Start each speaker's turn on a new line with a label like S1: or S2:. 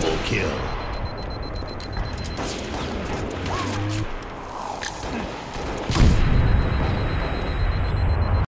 S1: Double kill.